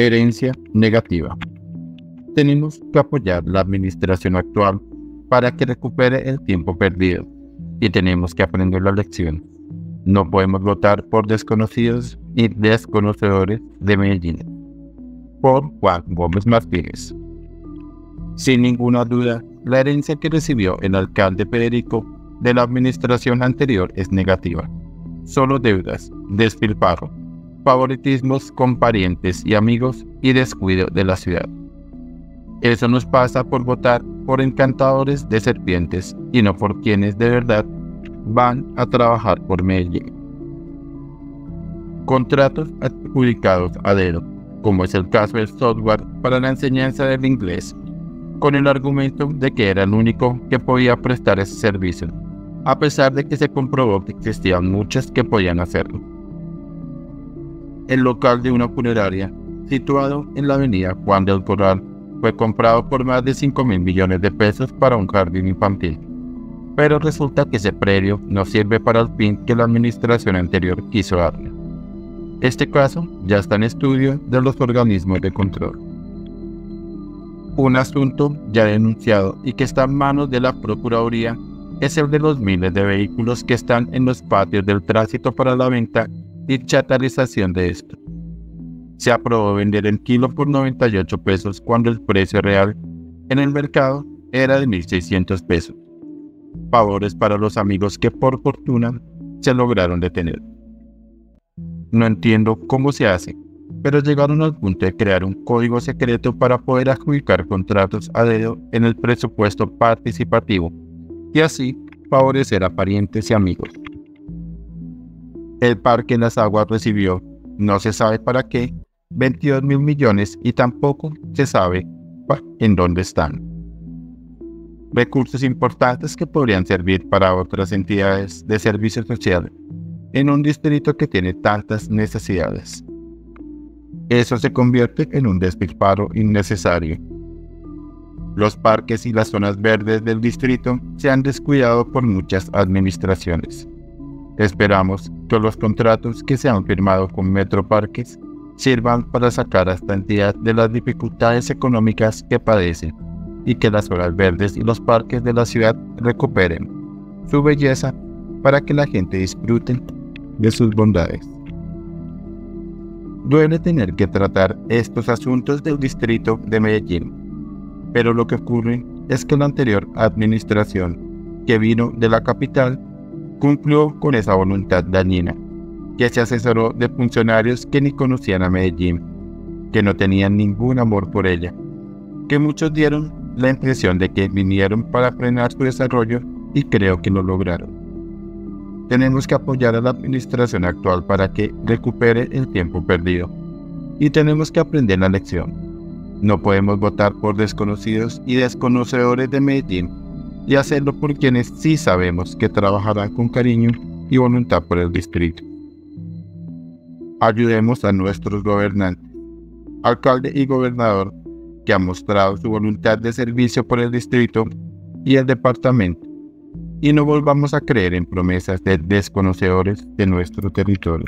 Herencia negativa. Tenemos que apoyar la administración actual para que recupere el tiempo perdido y tenemos que aprender la lección. No podemos votar por desconocidos y desconocedores de Medellín. Por Juan Gómez Martínez. Sin ninguna duda, la herencia que recibió el alcalde Federico de la administración anterior es negativa. Solo deudas, despilfarro, favoritismos con parientes y amigos y descuido de la ciudad. Eso nos pasa por votar por encantadores de serpientes y no por quienes de verdad van a trabajar por Medellín. Contratos adjudicados a dedo, como es el caso del software para la enseñanza del inglés, con el argumento de que era el único que podía prestar ese servicio, a pesar de que se comprobó que existían muchas que podían hacerlo. El local de una funeraria, situado en la avenida Juan del Corral, fue comprado por más de 5 mil millones de pesos para un jardín infantil. Pero resulta que ese predio no sirve para el fin que la administración anterior quiso darle. Este caso ya está en estudio de los organismos de control. Un asunto ya denunciado y que está en manos de la Procuraduría es el de los miles de vehículos que están en los patios del tránsito para la venta y chatarización de esto se aprobó vender el kilo por 98 pesos cuando el precio real en el mercado era de 1.600 pesos. Favores para los amigos que por fortuna se lograron detener. No entiendo cómo se hace, pero llegaron al punto de crear un código secreto para poder adjudicar contratos a dedo en el presupuesto participativo y así favorecer a parientes y amigos. El Parque en las Aguas recibió, no se sabe para qué, 22 mil millones y tampoco se sabe en dónde están. Recursos importantes que podrían servir para otras entidades de servicio social en un distrito que tiene tantas necesidades. Eso se convierte en un despilfarro innecesario. Los parques y las zonas verdes del distrito se han descuidado por muchas administraciones. Esperamos que los contratos que se han firmado con Metroparques sirvan para sacar a esta entidad de las dificultades económicas que padece y que las zonas verdes y los parques de la ciudad recuperen su belleza para que la gente disfrute de sus bondades. Duele tener que tratar estos asuntos del distrito de Medellín, pero lo que ocurre es que la anterior administración, que vino de la capital, cumplió con esa voluntad dañina que se asesoró de funcionarios que ni conocían a Medellín, que no tenían ningún amor por ella, que muchos dieron la impresión de que vinieron para frenar su desarrollo y creo que lo lograron. Tenemos que apoyar a la administración actual para que recupere el tiempo perdido. Y tenemos que aprender la lección. No podemos votar por desconocidos y desconocedores de Medellín y hacerlo por quienes sí sabemos que trabajarán con cariño y voluntad por el distrito. Ayudemos a nuestros gobernantes, alcalde y gobernador, que han mostrado su voluntad de servicio por el distrito y el departamento, y no volvamos a creer en promesas de desconocedores de nuestro territorio.